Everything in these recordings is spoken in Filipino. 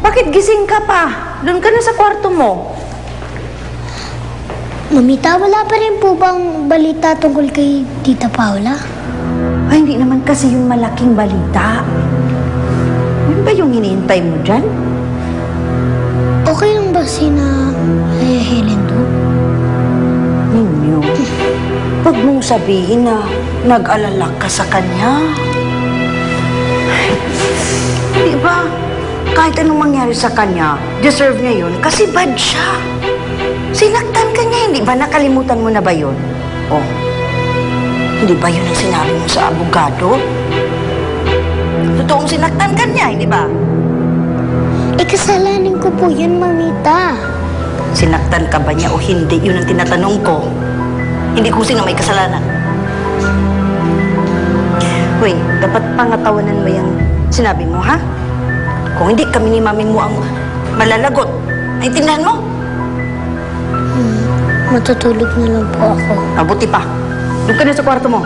Bakit gising ka pa? Doon ka na sa kwarto mo. Mamita, wala pa rin po bang balita tungkol kay Tita Paula? Ay, hindi naman kasi yung malaking balita. Yun ba yung hinihintay mo dyan? Okay lang ba si na eh, Helen do? Ninyo, huwag mong sabihin na nag-alala ka sa kanya. Di ba? Kahit anong mangyari sa kanya, deserve niya yun kasi bad siya. Sinaktan ka niya, hindi ba? Nakalimutan mo na ba yun? Oh, hindi ba yun ang sinabi mo sa abogado? Totoong sinaktan ka niya, hindi ba? Eh, kasalanan ko po yun, Mamita. Sinaktan ka ba niya o hindi? Yun ang tinatanong ko. Hindi ko sino may kasalanan. Uy, dapat pangatawanan mo yung sinabi mo, ha? Kung hindi kami ni mami mo ang malalagot, naintindihan mo? Matutulog na lang po ako. Mabuti pa. Doon ka na sa kwarto mo.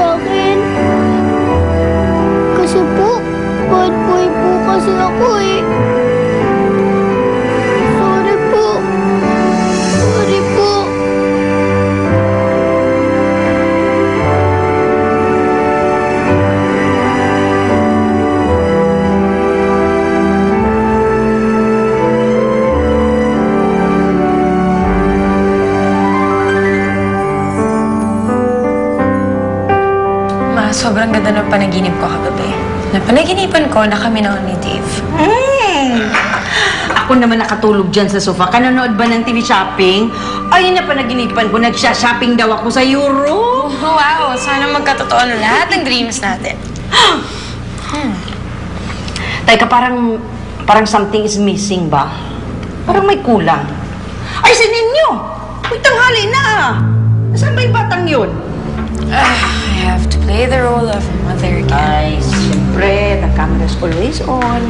Sa akin. Kasi po, bad boy po kasi ako eh. Sobrang ganda ng panaginip ko kagabi. Napanaginipan ko na kami na ni Dave. Hmm. Ako naman nakatulog dyan sa sofa. Kanonood ba ng TV shopping? Ayun na panaginipan ko. Nagsha-shopping daw ako sa Euro. Oh, wow! Sana magkatotoo na lahat ng dreams natin. Teka, parang, parang something is missing ba? Parang may kulang. Ay, si Ninyo! Uy, tanghali na ah! Saan ba yung batang yun? Ah, I have to play the role of mother again. Ay, siyempre, the camera's always on.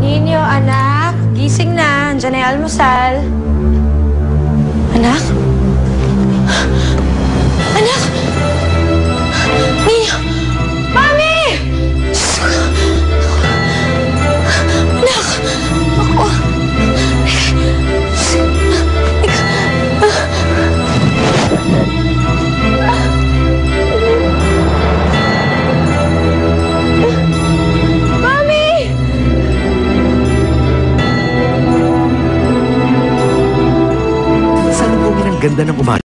Ninyo, anak, gising na. Andiyan na almusal. Salubungin ang ganda ng umaga.